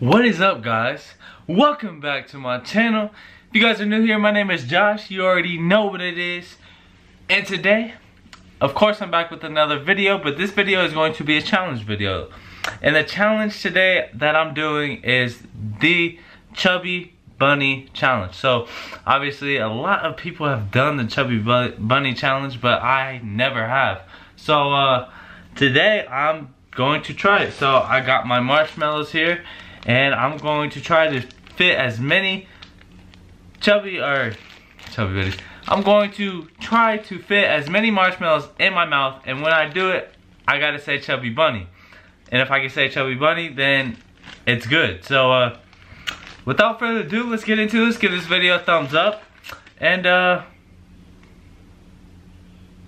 What is up guys? Welcome back to my channel. If you guys are new here, my name is Josh. You already know what it is. And today, of course I'm back with another video, but this video is going to be a challenge video. And the challenge today that I'm doing is the Chubby Bunny Challenge. So, obviously a lot of people have done the Chubby Bunny Challenge, but I never have. So, uh, today I'm going to try it. So, I got my marshmallows here and I'm going to try to fit as many chubby or chubby buddies. I'm going to try to fit as many marshmallows in my mouth and when I do it, I gotta say chubby bunny. And if I can say chubby bunny, then it's good. So uh, without further ado, let's get into this. Give this video a thumbs up. And uh,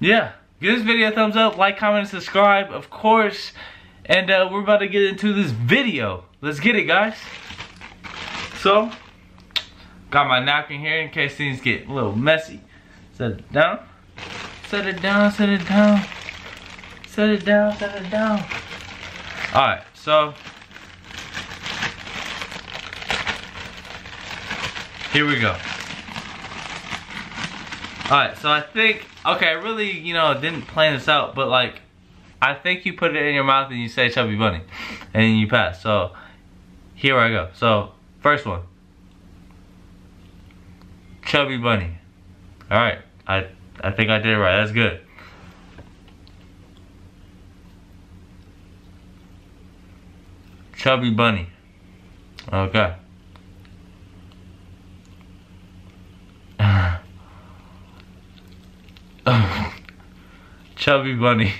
yeah, give this video a thumbs up, like, comment, and subscribe, of course. And uh, we're about to get into this video. Let's get it, guys. So, got my napkin here in case things get a little messy. Set it down. Set it down, set it down. Set it down, set it down. Alright, so. Here we go. Alright, so I think, okay, I really, you know, didn't plan this out, but like, I think you put it in your mouth and you say chubby bunny. And you pass. So, here I go. So, first one. Chubby Bunny. Alright. I I think I did it right. That's good. Chubby Bunny. Okay. Chubby Bunny.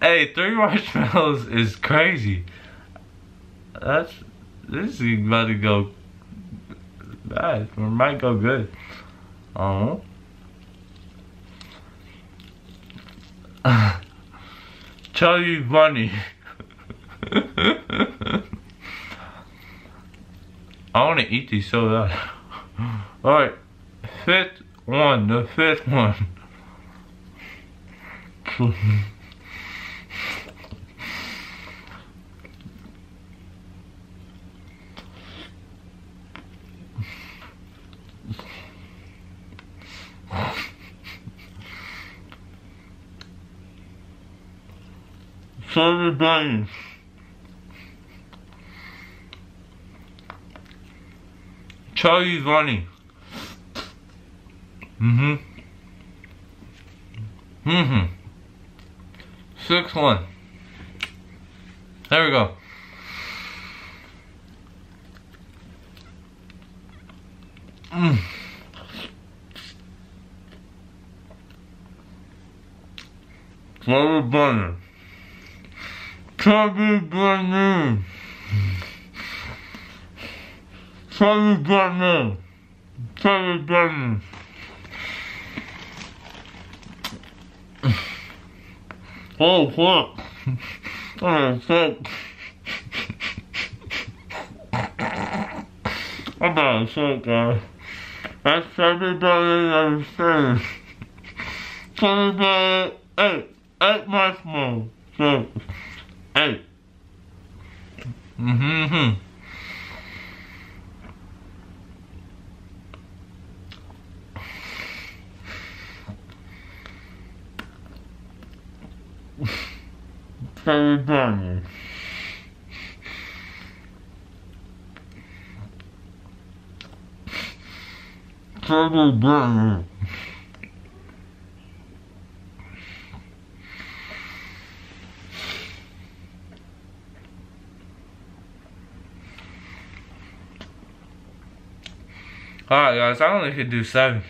Hey, three marshmallows is crazy. That's this is about to go bad. It might go good. Huh. Chubby Bunny. I want to eat these so bad. Alright, fifth one, the fifth one. Sorry, Brian. Charlie. Mm-hmm. Mm-hmm. Six one. There we go. Mm. Florida Bunny. Chubby Bunny. Chubby Bunny. Chubby Bunny. Oh, fuck. Oh, fuck. I'm to shit, guys. That's everybody understands. Everybody, eight, eight marshmallows. Six. Hey. Mm-hmm. Very funny. Very funny. Alright guys, I only could do seven.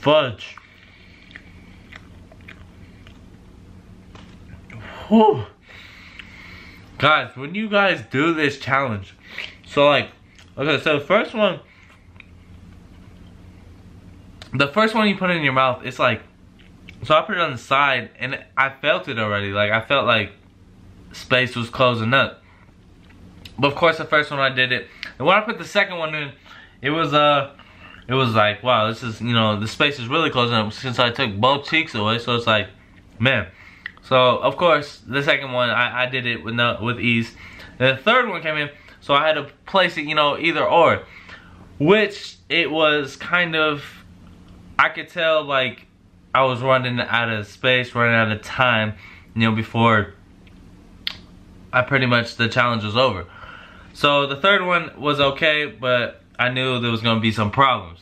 Fudge. Whew. Guys, when you guys do this challenge, so like, okay, so the first one, the first one you put in your mouth, it's like, so I put it on the side and I felt it already. Like I felt like space was closing up. But of course the first one I did it. And when I put the second one in, it was uh it was like, wow, this is you know, the space is really closing up since I took both cheeks away, so it's like, man. So of course, the second one I, I did it with no, with ease. And the third one came in, so I had to place it, you know, either or. Which it was kind of, I could tell like I was running out of space, running out of time, you know, before I pretty much, the challenge was over. So the third one was okay, but I knew there was gonna be some problems.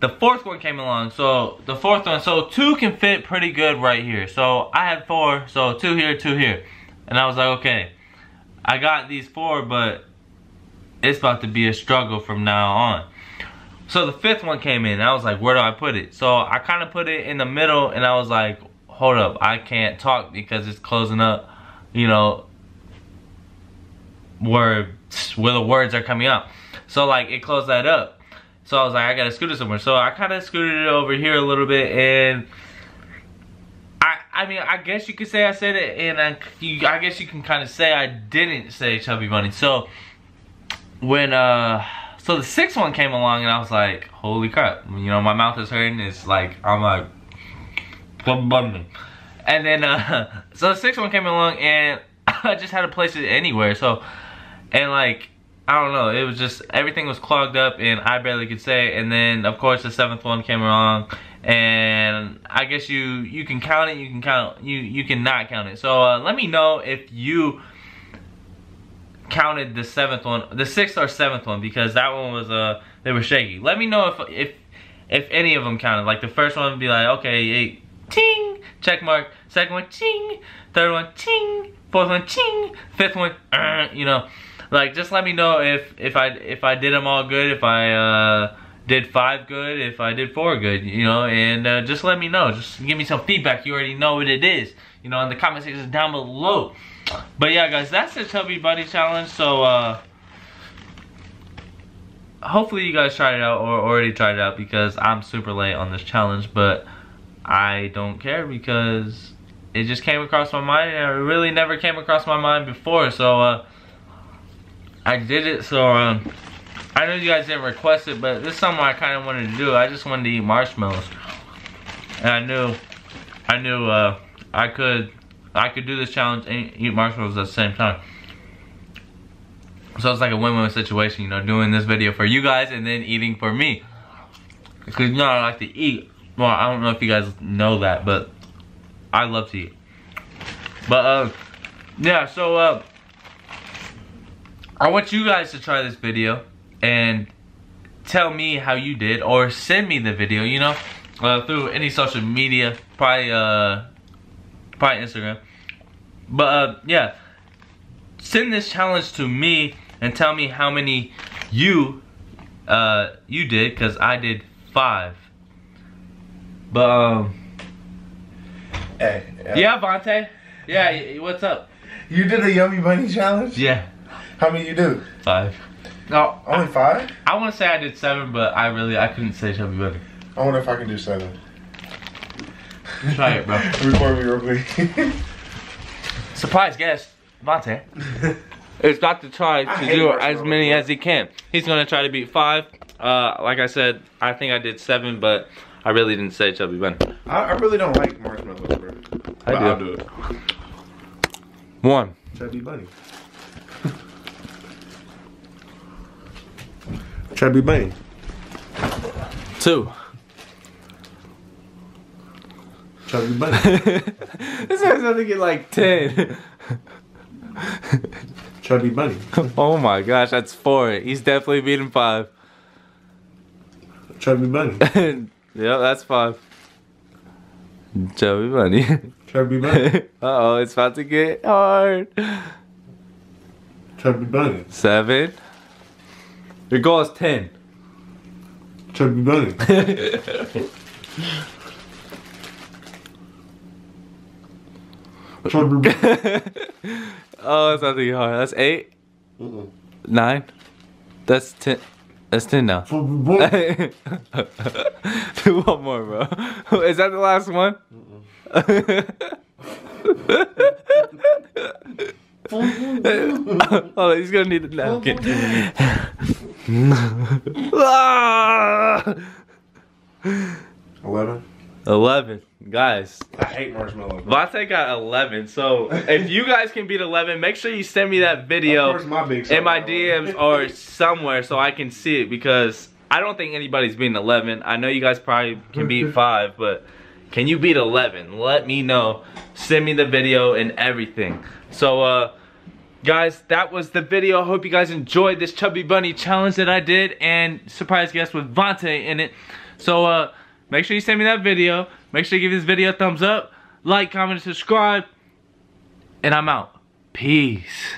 The fourth one came along, so the fourth one, so two can fit pretty good right here. So I had four, so two here, two here. And I was like, okay, I got these four, but it's about to be a struggle from now on. So the fifth one came in, I was like, where do I put it? So I kind of put it in the middle, and I was like, hold up, I can't talk because it's closing up, you know, where, where the words are coming out. So like, it closed that up. So I was like, I gotta scoot it somewhere. So I kind of scooted it over here a little bit and I, I mean, I guess you could say I said it and I, you, I guess you can kind of say I didn't say Chubby Bunny. So when, uh, so the sixth one came along and I was like, holy crap. You know, my mouth is hurting. It's like, I'm like, Bunny. And then, uh, so the sixth one came along and I just had to place it anywhere. So, and like, I don't know. It was just everything was clogged up and I barely could say. And then of course the seventh one came along, and I guess you you can count it. You can count you you can not count it. So uh, let me know if you counted the seventh one, the sixth or seventh one, because that one was uh they were shaky. Let me know if if if any of them counted. Like the first one would be like okay, eight, ting, check mark. Second one, ting. Third one, ting. Fourth one, ting. Fifth one, uh, you know like just let me know if if I if I did them all good, if I uh, did five good, if I did four good, you know, and uh, just let me know. Just give me some feedback. You already know what it is, you know, in the comment section down below. But yeah, guys, that's the Chubby Bunny Challenge. So uh, hopefully you guys tried it out or already tried it out because I'm super late on this challenge, but I don't care because it just came across my mind and it really never came across my mind before. So uh, I did it so um, I know you guys didn't request it, but this is something I kind of wanted to do. I just wanted to eat marshmallows, and I knew, I knew uh, I could, I could do this challenge and eat marshmallows at the same time. So it's like a win-win situation, you know, doing this video for you guys and then eating for me. Because you know I like to eat. Well, I don't know if you guys know that, but I love to eat. But uh, yeah, so uh. I want you guys to try this video and tell me how you did or send me the video, you know, uh, through any social media, probably, uh, probably Instagram. But, uh, yeah, send this challenge to me and tell me how many you, uh, you did, because I did five. But, um, Hey, yeah, Vontay. Yeah, what's up? You did a Yummy Bunny challenge? Yeah. How many you do? Five. No, Only five? I want to say I did seven, but I really I couldn't say chubby bunny. I wonder if I can do seven. Try it, bro. Record me real quick. Surprise guest, Vontay. is got to try to do as many as he can. He's gonna try to beat five. Uh, like I said, I think I did seven, but I really didn't say chubby bunny. I, I really don't like marshmallows, bro. I But do. I'll do it. One. Chubby Bunny. Chubby Bunny. Two. Chubby Bunny. this has to get like ten. Chubby Bunny. oh my gosh, that's four. He's definitely beating five. Chubby Bunny. yep, that's five. Chubby bunny. Chubby Bunny. uh oh, it's about to get hard. Chubby Bunny. Seven. Your goal is ten. Chubby Bunny. Chubby Bunny. oh, it's about to get hard. That's eight. Nine. That's ten. That's ten now. Chubby Bunny. Do one more, bro. Is that the last one? oh, he's gonna need a napkin. Ah! Eleven. Eleven. Guys, I hate marshmallows. Vontay got 11. So if you guys can beat 11, make sure you send me that video my big in my. DMs or somewhere so I can see it because I don't think anybody's beating 11. I know you guys probably can beat five, but can you beat 11? Let me know. Send me the video and everything. So, uh, guys, that was the video. I hope you guys enjoyed this Chubby Bunny challenge that I did and surprise guest with Vontay in it. So, uh, make sure you send me that video. Make sure you give this video a thumbs up, like, comment, and subscribe, and I'm out. Peace.